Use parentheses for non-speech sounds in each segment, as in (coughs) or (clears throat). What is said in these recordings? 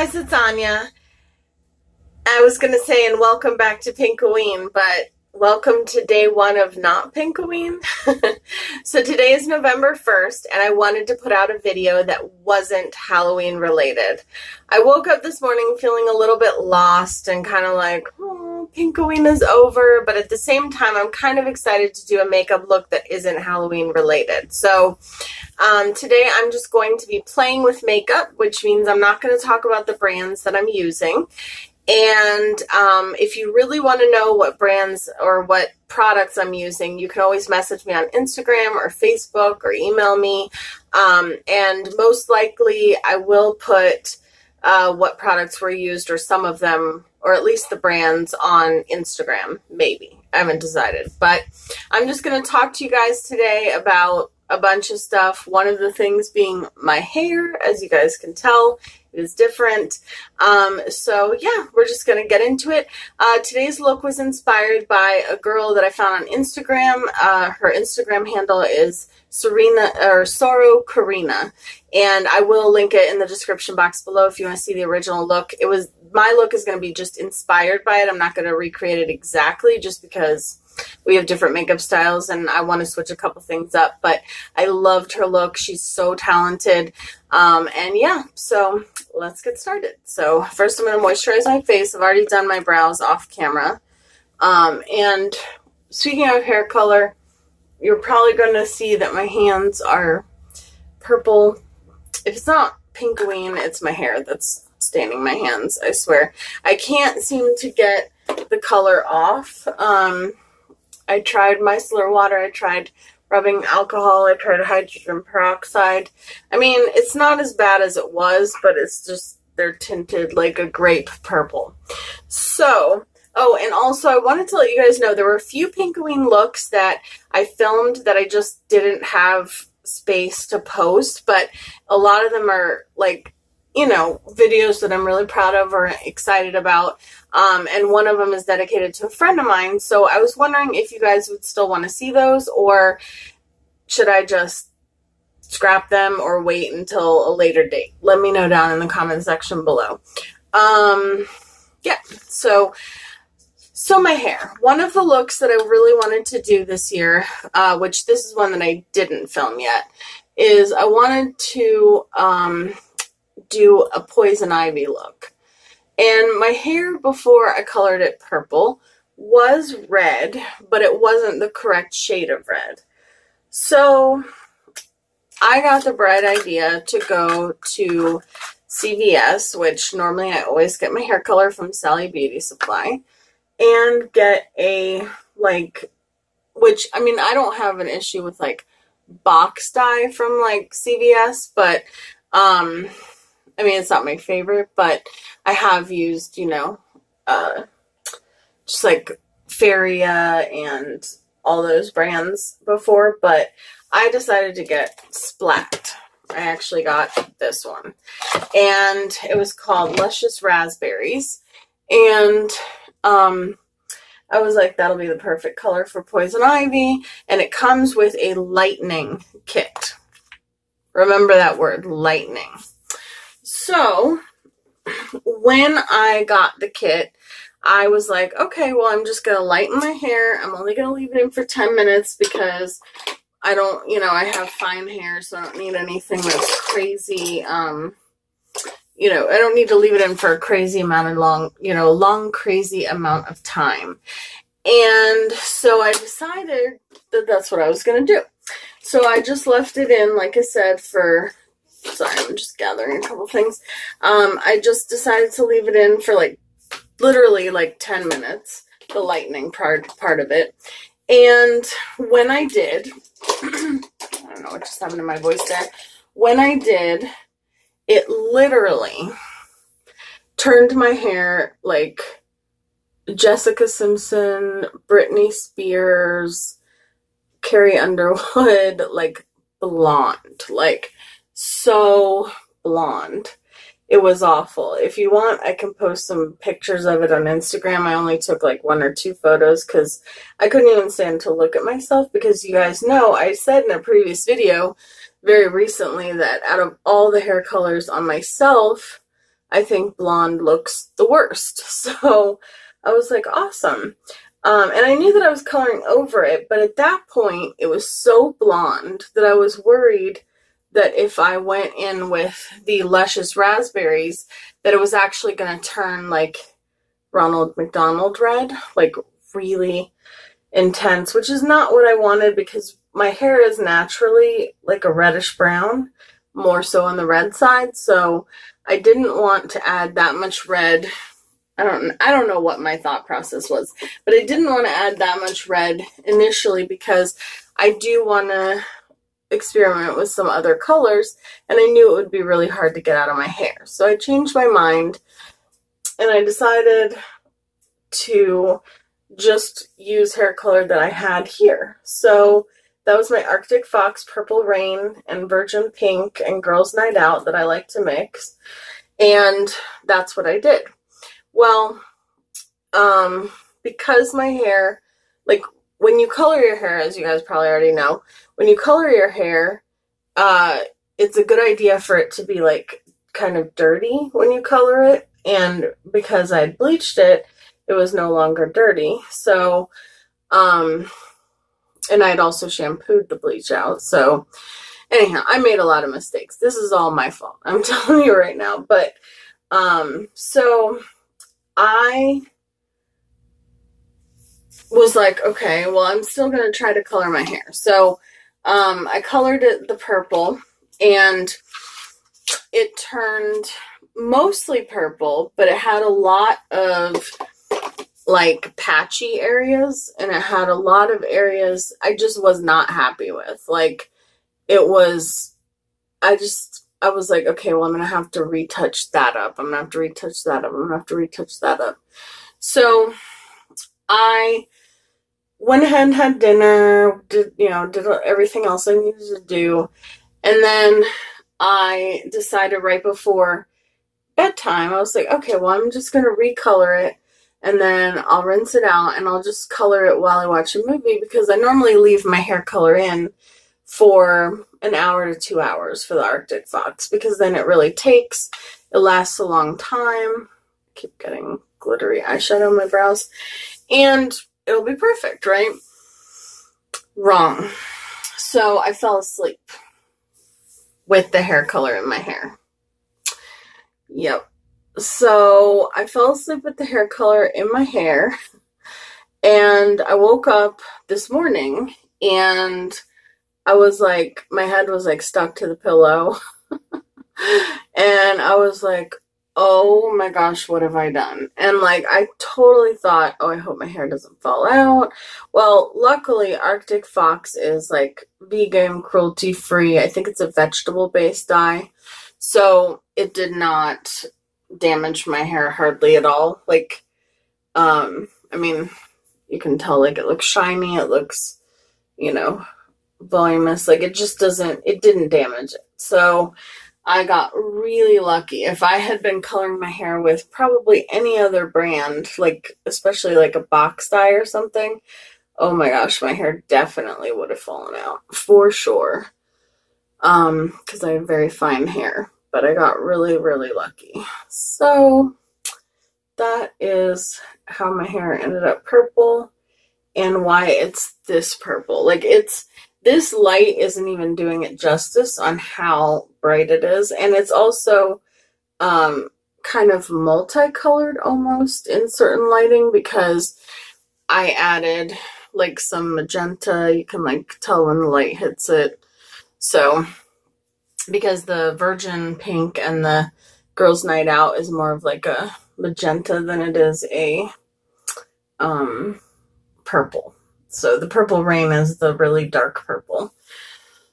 guys, it's Anya. I was going to say, and welcome back to Pinkoween, but welcome to day one of not Pinkoween. (laughs) so today is November 1st, and I wanted to put out a video that wasn't Halloween related. I woke up this morning feeling a little bit lost and kind of like, oh, Pinkoween is over, but at the same time, I'm kind of excited to do a makeup look that isn't Halloween related. So um, today I'm just going to be playing with makeup, which means I'm not going to talk about the brands that I'm using. And um, if you really want to know what brands or what products I'm using, you can always message me on Instagram or Facebook or email me. Um, and most likely, I will put uh, what products were used or some of them, or at least the brands, on Instagram. Maybe. I haven't decided. But I'm just going to talk to you guys today about a bunch of stuff. One of the things being my hair, as you guys can tell, is different. Um, so yeah, we're just gonna get into it. Uh, today's look was inspired by a girl that I found on Instagram. Uh, her Instagram handle is Serena or Soro Kairyna, and I will link it in the description box below if you want to see the original look. It was my look is going to be just inspired by it. I'm not going to recreate it exactly, just because we have different makeup styles and I want to switch a couple things up. But I loved her look. She's so talented. Um, and yeah, so let's get started. So first I'm going to moisturize my face. I've already done my brows off camera. Um, and speaking of hair color, you're probably going to see that my hands are purple. If it's not pinkoween, it's my hair that's staining my hands, I swear. I can't seem to get the color off. Um, I tried micellar water. I tried rubbing alcohol. I tried hydrogen peroxide. I mean, it's not as bad as it was, but it's just, they're tinted like a grape purple. So, oh, and also I wanted to let you guys know there were a few Pinkoween looks that I filmed that I just didn't have space to post, but a lot of them are like you know, videos that I'm really proud of or excited about. Um, and one of them is dedicated to a friend of mine. So I was wondering if you guys would still want to see those or should I just scrap them or wait until a later date? Let me know down in the comment section below. Um, yeah, so so my hair. One of the looks that I really wanted to do this year, uh, which this is one that I didn't film yet, is I wanted to um, do a poison ivy look. And my hair before I colored it purple was red, but it wasn't the correct shade of red. So I got the bright idea to go to CVS, which normally I always get my hair color from Sally Beauty Supply, and get a, like, which, I mean, I don't have an issue with, like, box dye from, like, CVS, but, um, I mean, it's not my favorite, but I have used, you know, uh, just like Feria and all those brands before, but I decided to get Splat. I actually got this one. And it was called Luscious Raspberries. And um, I was like, that'll be the perfect color for Poison Ivy. And it comes with a lightning kit. Remember that word, lightning. So when I got the kit, I was like, okay, well, I'm just going to lighten my hair. I'm only going to leave it in for 10 minutes because I don't, you know, I have fine hair, so I don't need anything that's crazy. Um, you know, I don't need to leave it in for a crazy amount of long, you know, long, crazy amount of time. And so I decided that that's what I was going to do. So I just left it in, like I said, for sorry, I'm just gathering a couple things. Um, I just decided to leave it in for like literally like 10 minutes, the lightning part part of it. And when I did, (clears throat) I don't know what just happened to my voice there. When I did, it literally turned my hair like Jessica Simpson, Britney Spears, Carrie Underwood, (laughs) like blonde. Like so blonde. It was awful. If you want, I can post some pictures of it on Instagram. I only took like one or two photos because I couldn't even stand to look at myself because you guys know I said in a previous video very recently that out of all the hair colors on myself, I think blonde looks the worst. (laughs) So I was like, awesome. Um, and I knew that I was coloring over it, but at that point, it was so blonde that I was worried that if I went in with the Luscious Raspberries, that it was actually going to turn like Ronald McDonald red, like really intense, which is not what I wanted because my hair is naturally like a reddish brown, more so on the red side. So I didn't want to add that much red I don't I don't know what my thought process was, but I didn't want to add that much red initially because I do want to experiment with some other colors and I knew it would be really hard to get out of my hair. So I changed my mind and I decided to just use hair color that I had here. So that was my Arctic Fox Purple Rain and Virgin Pink and Girls Night Out that I like to mix. And that's what I did. Well, um, because my hair, like when you color your hair, as you guys probably already know, when you color your hair, uh, it's a good idea for it to be like kind of dirty when you color it. And because I'd bleached it, it was no longer dirty. So, um, and I'd also shampooed the bleach out. So, anyhow, I made a lot of mistakes. This is all my fault. I'm (laughs) telling you right now. But, um, so I was like, okay, well, I'm still going to try to color my hair. So um, I colored it the purple and it turned mostly purple, but it had a lot of like patchy areas and it had a lot of areas I just was not happy with. Like it was, I just, I was like, okay, well, I'm going to have to retouch that up. I'm going to have to retouch that up. I'm going to have to retouch that up. So I went ahead and had dinner, did, you know, did everything else I needed to do. And then I decided right before bedtime, I was like, okay, well, I'm just going to recolor it and then I'll rinse it out and I'll just color it while I watch a movie because I normally leave my hair color in for an hour to two hours for the Arctic Fox because then it really takes. It lasts a long time. Keep getting glittery eyeshadow on my brows. And it'll be perfect, right? Wrong. So I fell asleep with the hair color in my hair. Yep. So I fell asleep with the hair color in my hair. And I woke up this morning and I was like, my head was like stuck to the pillow. (laughs) and I was like, oh my gosh, what have I done? And like, I totally thought, oh, I hope my hair doesn't fall out. Well, luckily, Arctic Fox is like vegan, cruelty free. I think it's a vegetable based dye. So it did not damage my hair hardly at all. Like, um, I mean, you can tell like it looks shiny, it looks, you know, voluminous. Like it just doesn't, it didn't damage it. So I got really lucky. If I had been coloring my hair with probably any other brand, like especially like a box dye or something, oh my gosh, my hair definitely would have fallen out for sure. Um, because I have very fine hair, but I got really, really lucky. So that is how my hair ended up purple and why it's this purple. Like it's this light isn't even doing it justice on how bright it is. And it's also um, kind of multicolored almost in certain lighting because I added like some magenta. You can like tell when the light hits it. So because the virgin pink and the girls night out is more of like a magenta than it is a um, purple. So the purple rain is the really dark purple.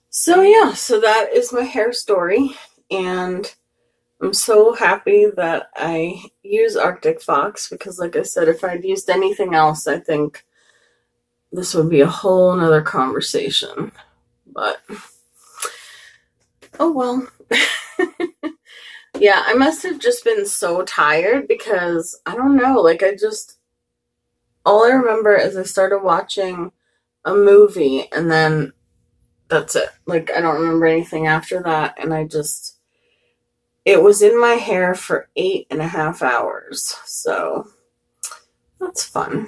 So yeah, so that is my hair story. And I'm so happy that I use Arctic Fox because like I said, if I'd used anything else, I think this would be a whole nother conversation. But oh well. (laughs) yeah, I must have just been so tired because I don't know, like I just all I remember is I started watching a movie and then that's it. Like I don't remember anything after that and I just it was in my hair for eight and a half hours. So that's fun.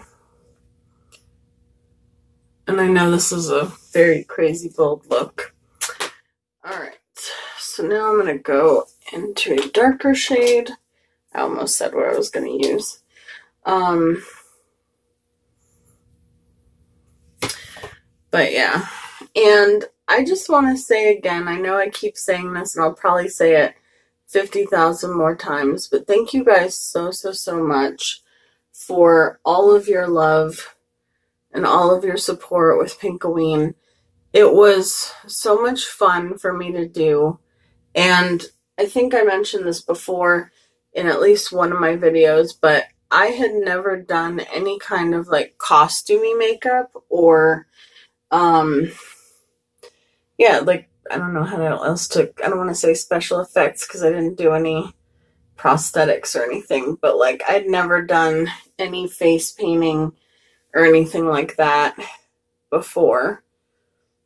And I know this is a very crazy bold look. Alright, so now I'm to go into a darker shade. I almost said what I was to use. Um, but yeah, and I just want to say again, I know I keep saying this and I'll probably say it 50,000 more times, but thank you guys so, so, so much for all of your love and all of your support with Pinkoween. It was so much fun for me to do. And I think I mentioned this before in at least one of my videos, but I had never done any kind of like costumey makeup or um yeah, like I don't know how else to I don't want to say special effects because I didn't do any prosthetics or anything, but like I'd never done any face painting or anything like that before.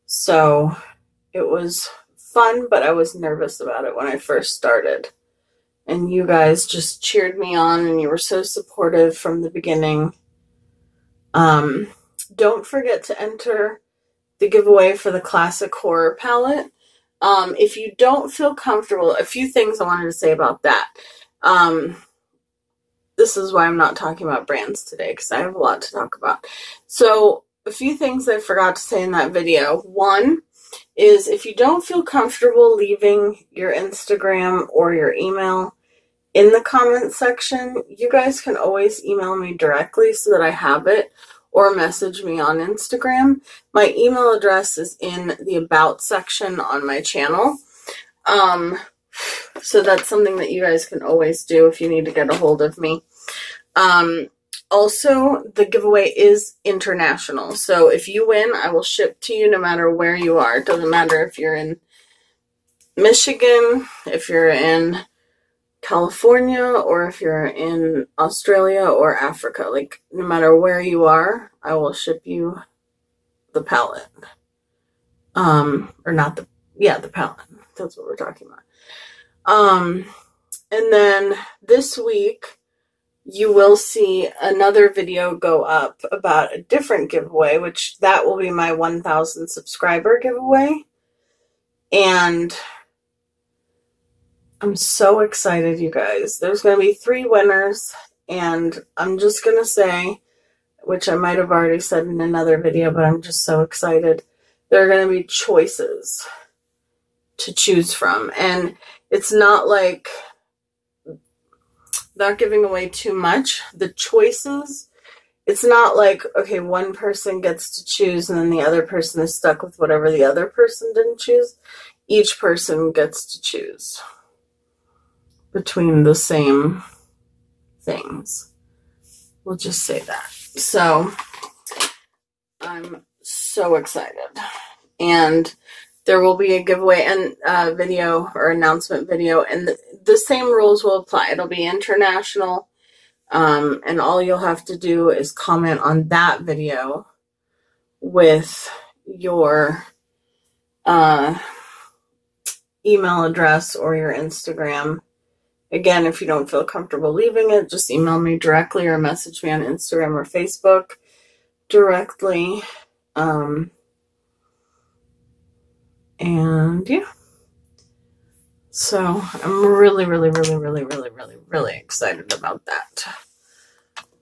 So it was fun, but I was nervous about it when I first started. And you guys just cheered me on and you were so supportive from the beginning. Um, don't forget to enter the giveaway for the classic horror palette. Um, if you don't feel comfortable, a few things I wanted to say about that. Um, this is why I'm not talking about brands today because I have a lot to talk about. So, a few things I forgot to say in that video. One is if you don't feel comfortable leaving your Instagram or your email in the comment section, you guys can always email me directly so that I have it or message me on Instagram. My email address is in the About section on my channel. Um, so that's something that you guys can always do if you need to get a hold of me. Um, also, the giveaway is international. So if you win, I will ship to you no matter where you are. It doesn't matter if you're in Michigan, if you're in California or if you're in Australia or Africa, like no matter where you are, I will ship you the palette. Um, or not the, yeah, the palette. That's what we're talking about. Um, and then this week, you will see another video go up about a different giveaway, which that will be my 1000 subscriber giveaway. And I'm so excited, you guys. There's going to be three winners, and I'm just going to say, which I might have already said in another video, but I'm just so excited. There are going to be choices to choose from, and it's not like not giving away too much. The choices, it's not like, okay, one person gets to choose and then the other person is stuck with whatever the other person didn't choose. Each person gets to choose between the same things. We'll just say that. So I'm so excited. And there will be a giveaway and uh, video or announcement video, and the, the, same rules will apply. It'll be international, um, and all you'll have to do is comment on that video with your uh, email address or your Instagram Again, if you don't feel comfortable leaving it, just email me directly or message me on Instagram or Facebook directly. Um, and yeah. So I'm really, really, really, really, really, really, really excited about that.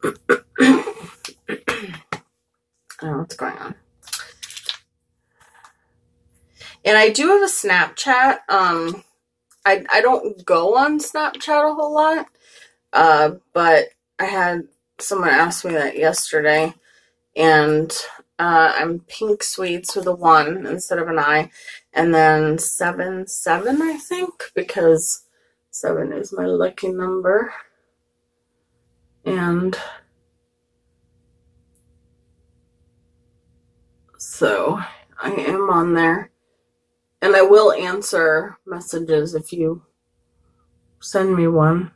(coughs) I don't know what's going on. And I do have a Snapchat. Um, I, I don't go on Snapchat a whole lot, uh, but I had someone ask me that yesterday, and uh, I'm Pink Sweets with a one instead of an I, and then seven seven I think because seven is my lucky number, and so I am on there. And I will answer messages if you send me one.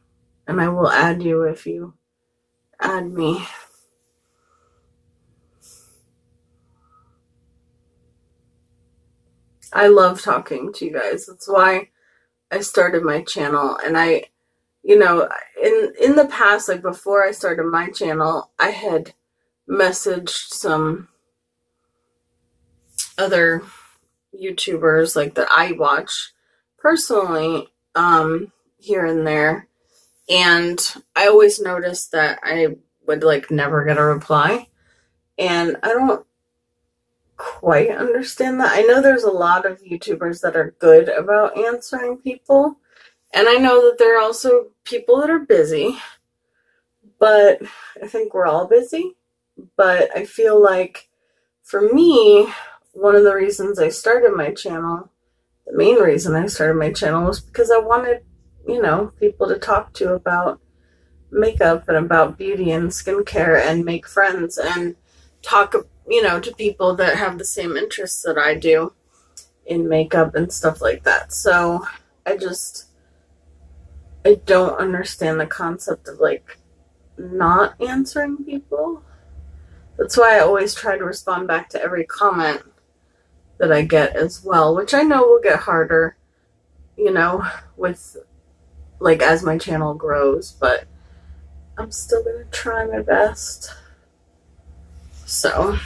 And I will add you if you add me. I love talking to you guys. That's why I started my channel and I you know, in in the past like before I started my channel, I had messaged some other YouTubers like that I watch personally um here and there. And I always noticed that I would like never get a reply. And I don't quite understand that. I know there's a lot of YouTubers that are good about answering people. And I know that there are also people that are busy. But I think we're all busy. But I feel like for me one of the reasons I started my channel, the main reason I started my channel was because I wanted, you know, people to talk to about makeup and about beauty and skincare and make friends and talk, you know, to people that have the same interests that I do in makeup and stuff like that. So I just, I don't understand the concept of like not answering people. That's why I always try to respond back to every comment that I get as well, which I know will get harder, you know, with like as my channel grows, but I'm still to try my best. So,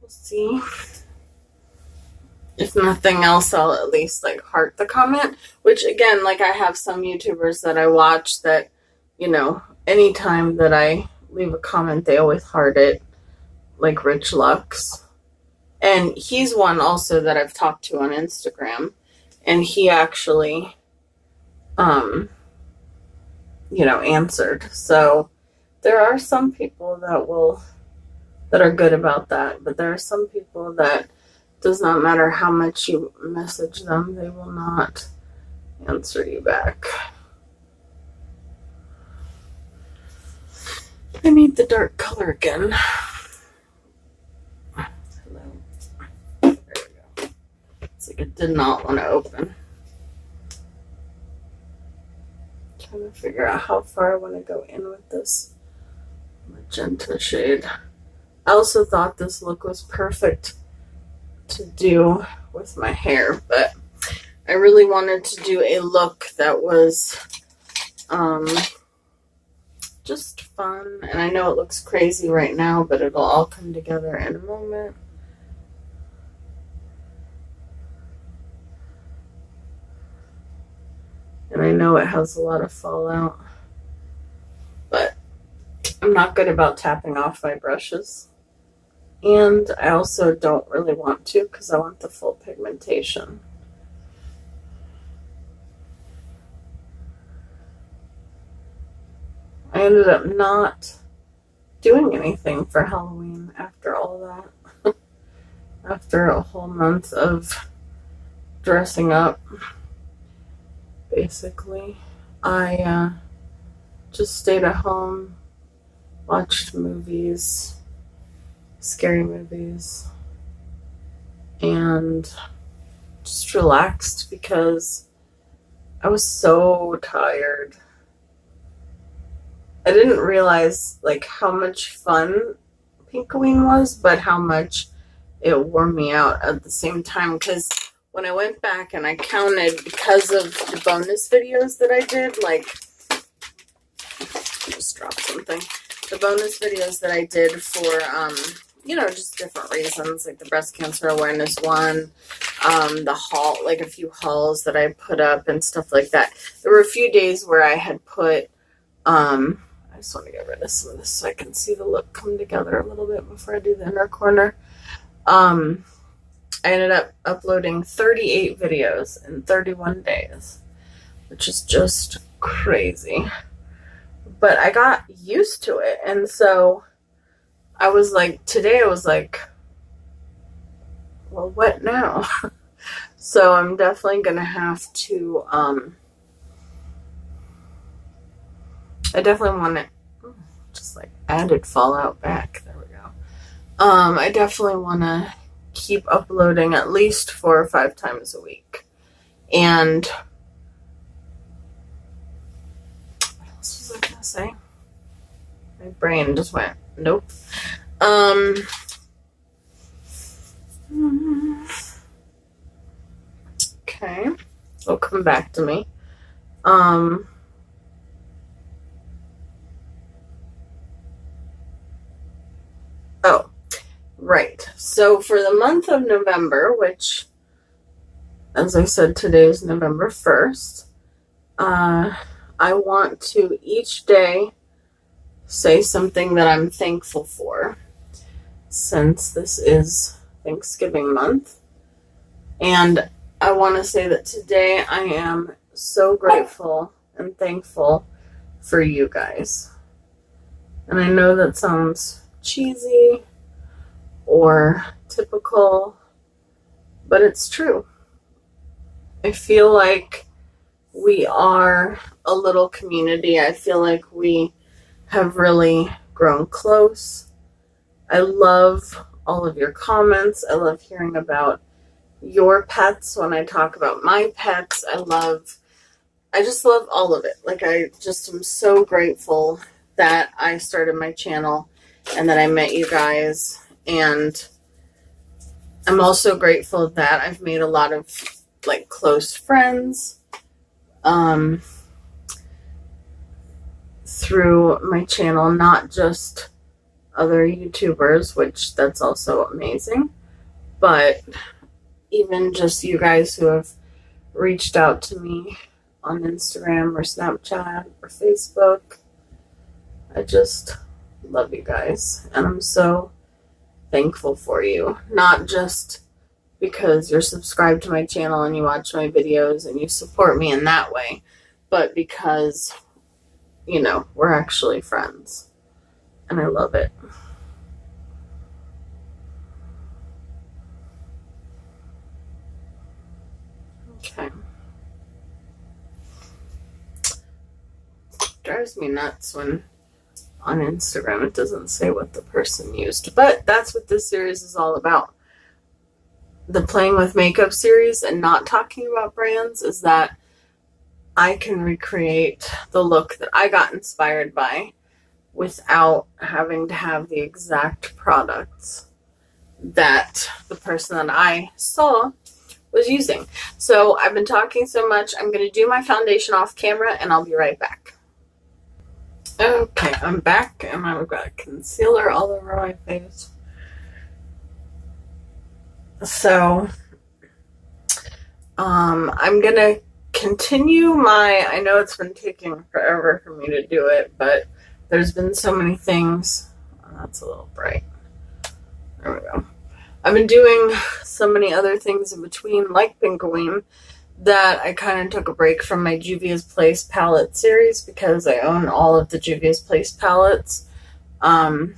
we'll see. If nothing else, I'll at least like heart the comment, which again, like I have some YouTubers that I watch that, you know, anytime that I leave a comment, they always heart it, like Rich Lux and he's one also that I've talked to on Instagram. And he actually, um, you know, answered. So there are some people that will, that are good about that. But there are some people that does not matter how much you message them, they will not answer you back. I need the dark color again. Like it did not want to open. trying to figure out how far I want to go in with this magenta shade. I also thought this look was perfect to do with my hair, but I really wanted to do a look that was um, just fun. And I know it looks crazy right now, but it'll all come together in a moment. And I know it has a lot of fallout. But I'm not good about tapping off my brushes. And I also don't really want to because I want the full pigmentation. I ended up not doing anything for Halloween after all that. (laughs) after a whole month of dressing up basically. I uh, just stayed at home, watched movies, scary movies, and just relaxed because I was so tired. I didn't realize like how much fun Pinkoween was, but how much it wore me out at the same time because when I went back and I counted because of the bonus videos that I did, like, just dropped something. The bonus videos that I did for, um, you know, just different reasons, like the breast cancer awareness one, um, the haul, like a few hauls that I put up and stuff like that. There were a few days where I had put, um, I just want to get rid of some of this so I can see the look come together a little bit before I do the inner corner. Um, I ended up uploading 38 videos in 31 days, which is just crazy. But I got used to it. And so I was like, today I was like, well, what now? (laughs) so I'm definitely going to have to, um, I definitely want to just like added fallout back. There we go. Um, I definitely want to keep uploading at least four or five times a week. And what else was I gonna say? My brain just went, nope. Um Okay. They'll come back to me. Um, oh, right. So for the month of November, which, as I said, today is November 1st, uh, I want to each day say something that I'm thankful for since this is Thanksgiving month. And I want to say that today I am so grateful and thankful for you guys. And I know that sounds cheesy or mm-hmm. typical, but it's true. I feel like we are a little community. I feel like we have really grown close. I love all of your comments. I love hearing about your pets when I talk about my pets. I love, I just love all of it. Like, I just am so grateful that I started my channel and that I met you guys. And I'm also grateful that I've made a lot of like close friends. Um, through my channel, not just other YouTubers, which that's also amazing, but even just you guys who have reached out to me on Instagram or Snapchat or Facebook. I just love you guys, and I'm so thankful for you. Not just because you're subscribed to my channel and you watch my videos and you support me in that way, but because you know, we're actually friends. And I love it. Okay. Drives me nuts when on Instagram it doesn't say what the person used. But that's what this series is all about. The playing with makeup series and not talking about brands is that I can recreate the look that I got inspired by without having to have the exact products that the person that I saw was using. So I've been talking so much, I'm going to do my foundation off camera and I'll be right back. Okay, I'm back and I've got concealer all over my face. So, um, I'm to continue my. I know it's been taking forever for me to do it, but there's been so many things. Oh, that's a little bright. There we go. I've been doing so many other things in between, like Pinkoween, that I kind of took a break from my Juvia's Place palette series because I own all of the Juvia's Place palettes. Um,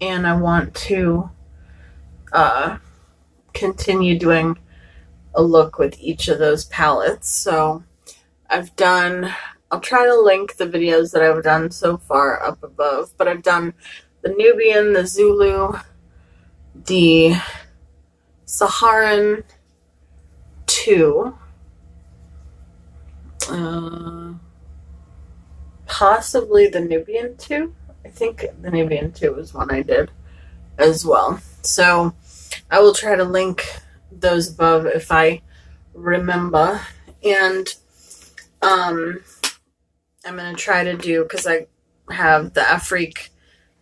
and I want to uh, continue doing a look with each of those palettes. So I've done, I'll try to link the videos that I've done so far up above, but I've done the Nubian, the Zulu, the Saharan 2, uh, possibly the Nubian 2. I think the Nubian 2 was one I did as well. So I will try to link those above if I remember. And um, I'm going to try to do, because I have the Afrique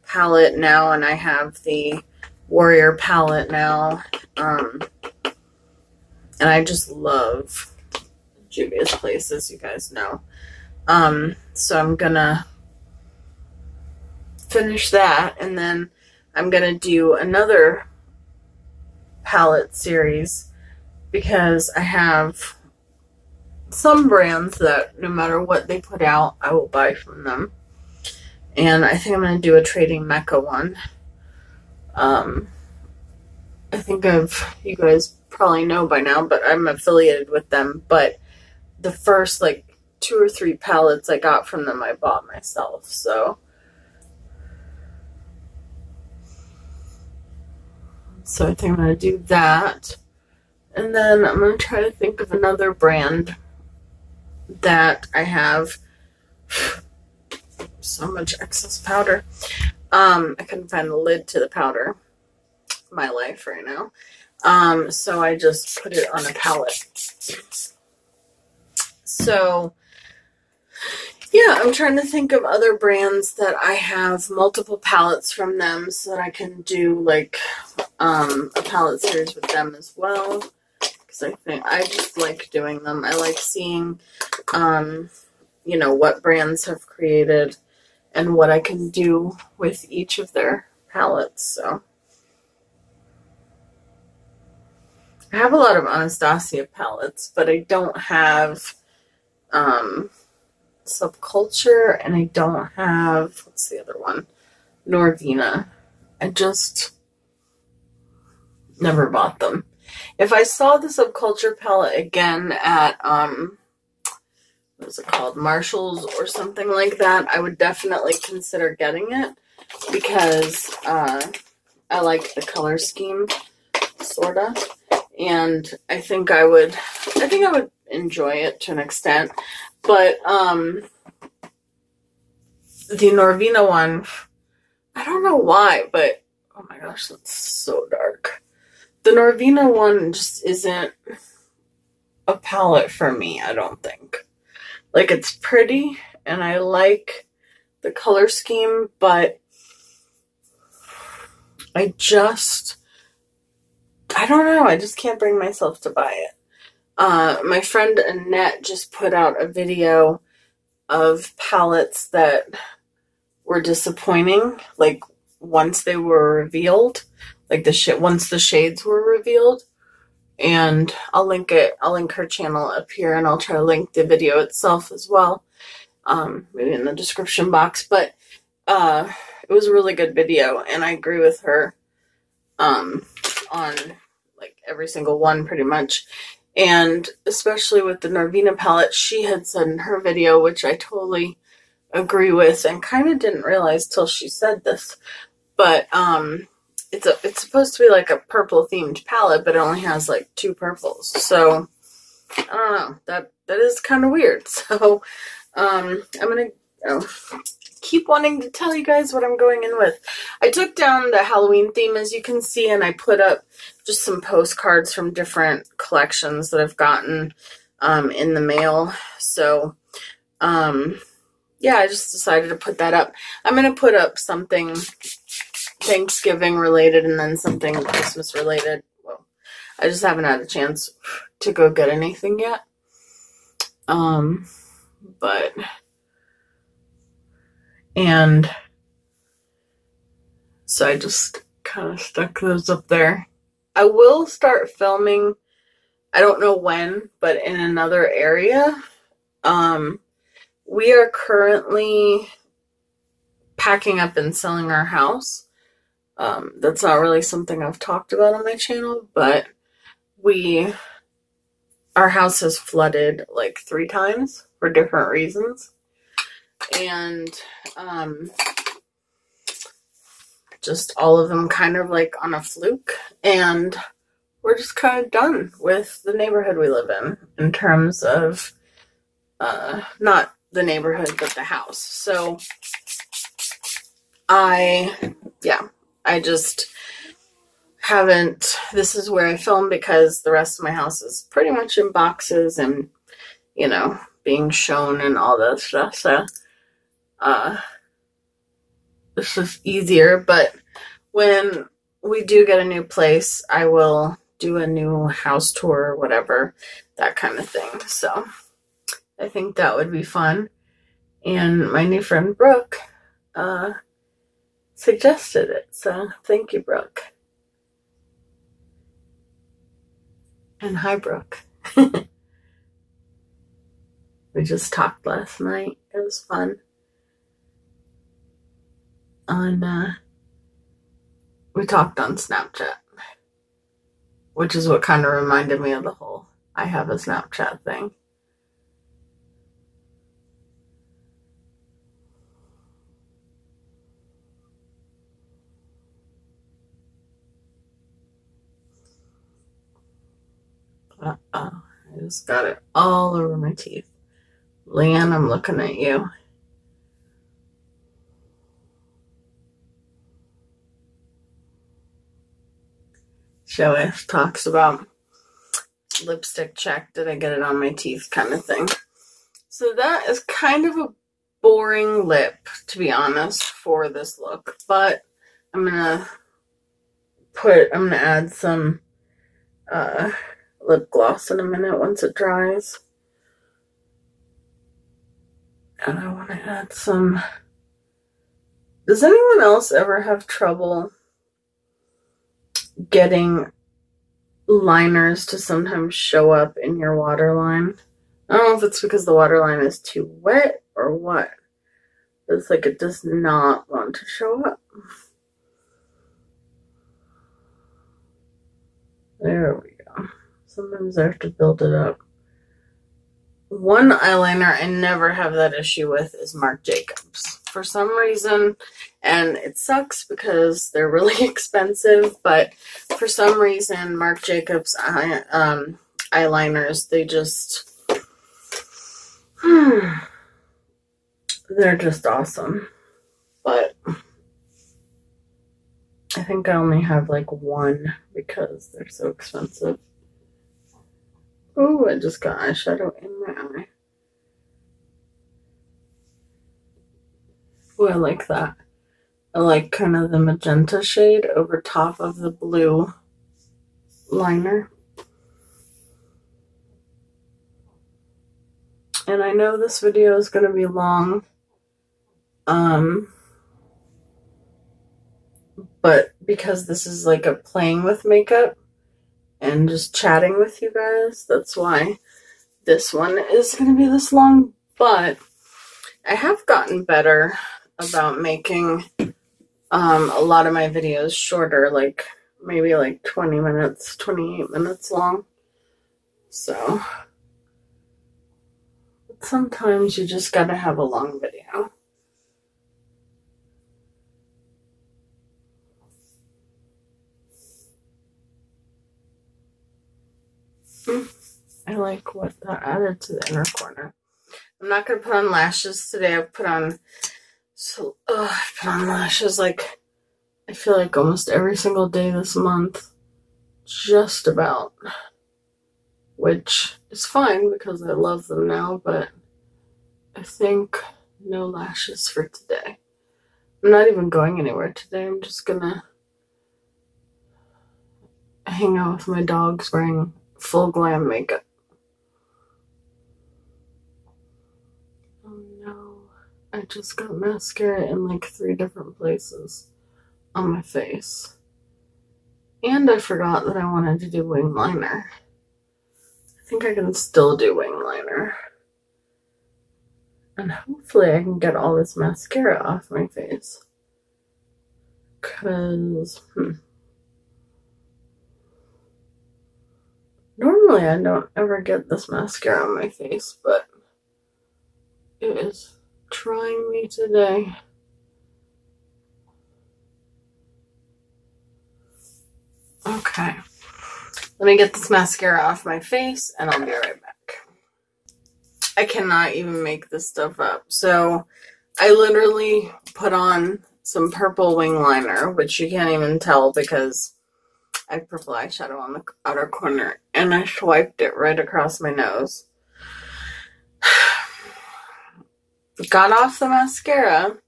palette now and I have the Warrior palette now. Um, and I just love Juvia's Place, as you guys know. Um, so I'm to finish that and then I'm to do another palette series because I have some brands that no matter what they put out, I will buy from them. And I think I'm to do a Trading Mecca one. Um, I think I've, you guys probably know by now, but I'm affiliated with them. But the first like two or three palettes I got from them, I bought myself. So So I think I'm going to do that. And then I'm going to try to think of another brand that I have. (sighs) so much excess powder. Um, I couldn't find the lid to the powder. My life right now. Um, so I just put it on a palette. So, yeah, I'm trying to think of other brands that I have multiple palettes from them so that I can do like um, a palette series with them as well. Because I think I just like doing them. I like seeing, um, you know, what brands have created and what I can do with each of their palettes. So. I have a lot of Anastasia palettes, but I don't have um, Subculture, and I don't have, what's the other one? Norvina. I just never bought them. If I saw the Subculture palette again at, um, what is it called, Marshalls or something like that, I would definitely consider getting it because uh, I like the color scheme, sort of and I think I would, I think I would enjoy it to an extent. But um, the Norvina one, I don't know why, but oh my gosh, that's so dark. The Norvina one just isn't a palette for me. I don't think. Like it's pretty, and I like the color scheme, but I just I don't know. I just can't bring myself to buy it. Uh, my friend Annette just put out a video of palettes that were disappointing. Like once they were revealed, like the shit once the shades were revealed. And I'll link it. I'll link her channel up here, and I'll try to link the video itself as well, um, maybe in the description box. But uh, it was a really good video, and I agree with her um, on like every single one pretty much. And especially with the Norvina palette, she had said in her video, which I totally agree with and kind of didn't realize till she said this, but um, it's a it's supposed to be like a purple themed palette, but it only has like two purples. So I don't know. That that is kind of weird. (laughs) So um, I'm gonna oh, keep wanting to tell you guys what I'm going in with. I took down the Halloween theme as you can see and I put up just some postcards from different collections that I've gotten um, in the mail. So, um, yeah, I just decided to put that up. I'm going to put up something Thanksgiving related and then something Christmas related. Well, I just haven't had a chance to go get anything yet. Um, but and so I just kind of stuck those up there. I will start filming, I don't know when, but in another area. Um, we are currently packing up and selling our house. Um, that's not really something I've talked about on my channel, but we, our house has flooded like three times for different reasons and um, just all of them kind of like on a fluke. And we're just kind of done with the neighborhood we live in in terms of uh, not the neighborhood, but the house. So I, yeah, I just haven't. This is where I film because the rest of my house is pretty much in boxes and, you know, being shown and all that stuff. So uh, it's just easier. But when we do get a new place, I will do a new house tour or whatever, that kind of thing. So I think that would be fun. And my new friend Brooke uh, suggested it. So thank you, Brooke. And hi, Brooke. (laughs) we just talked last night. It was fun on uh, we talked on Snapchat, which is what kind of reminded me of the whole I have a Snapchat thing. Uh oh, I just got it all over my teeth. Leanne, I'm looking at you. Joey talks about lipstick check. Did I get it on my teeth kind of thing. So that is kind of a boring lip, to be honest, for this look. But I'm gonna put, I'm gonna add some uh, lip gloss in a minute once it dries. And I want to add some. Does anyone else ever have trouble getting liners to sometimes show up in your waterline? I don't know if it's because the waterline is too wet or what. It's like it does not want to show up. There we go. Sometimes I have to build it up. One eyeliner I never have that issue with is Marc Jacobs. For some reason, and it sucks because they're (laughs) really expensive, but for some reason, Marc Jacobs eye, um, eyeliners, they just (sighs) They're just awesome. But I think I only have like one because they're so expensive. Oh, I just got eyeshadow in my eye. I like that. I like kind of the magenta shade over top of the blue liner. and I know this video is going to be long. Um, but because this is like a playing with makeup and just chatting with you guys, that's why this one is going to be this long. But I have gotten better about making um, a lot of my videos shorter, like maybe like 20 minutes, 28 minutes long. So sometimes you just gotta have a long video. Hmm. I like what that added to the inner corner. I'm not gonna put on lashes today. I've put on so uh, I've been on lashes like I feel like almost every single day this month. Just about which is fine because I love them now, but I think no lashes for today. I'm not even going anywhere today. I'm just gonna hang out with my dogs wearing full glam makeup. Oh no, I just got mascara in like three different places on my face. And I forgot that I wanted to do wing liner I think I can still do wing liner. And hopefully I can get all this mascara off my face. Because, hmm. Normally I don't ever get this mascara on my face, but it is trying me today. Okay. Let me get this mascara off my face and I'll be right back. I cannot even make this stuff up. So I literally put on some purple wing liner, which you can't even tell because I have purple eyeshadow on the outer corner, and I swiped it right across my nose. Got off the mascara.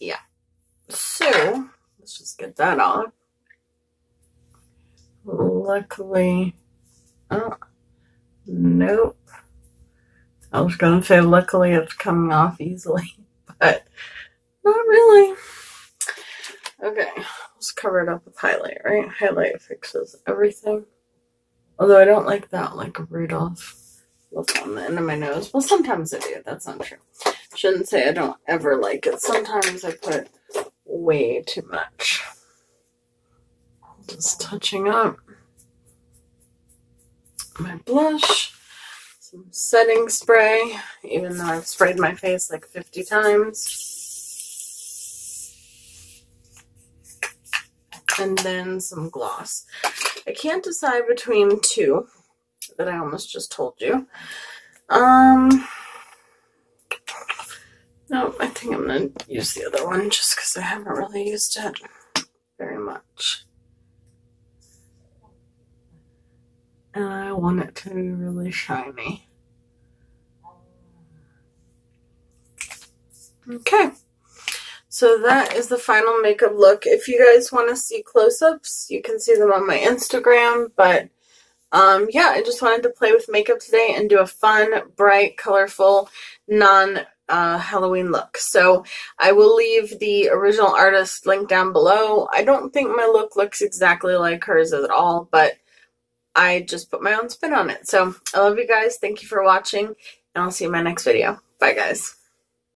Yeah. So, let's just get that off. Luckily, oh, nope. I was going to say luckily it's coming off easily, (laughs) but not really. Okay, let's cover it up with highlight, right? Highlight fixes everything. Although I don't like that, like Rudolph look on the end of my nose. Well, sometimes I do. That's not true. Shouldn't say I don't ever like it. Sometimes I put way too much. Just touching up my blush, some setting spray, even though I've sprayed my face like 50 times. And then some gloss. I can't decide between two that I almost just told you. Um, no, I think I'm going to use the other one just because I haven't really used it very much. And I want it to be really shiny. Okay. So that is the final makeup look. If you guys want to see close-ups, you can see them on my Instagram, but um, yeah, I just wanted to play with makeup today and do a fun, bright, colorful, non uh, Halloween look. So I will leave the original artist link down below. I don't think my look looks exactly like hers at all, but I just put my own spin on it. So I love you guys. Thank you for watching, and I'll see you in my next video. Bye, guys.